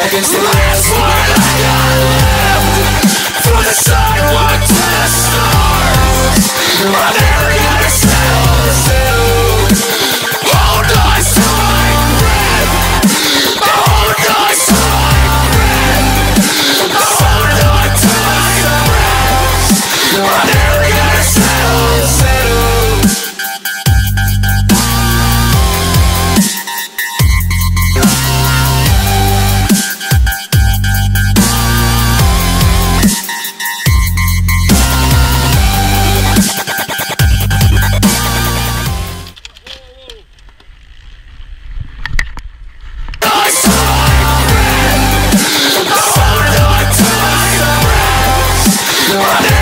Like it's the last one I got left From the sidewalk to the stars What?